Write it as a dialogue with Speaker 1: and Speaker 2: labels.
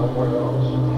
Speaker 1: somewhere else.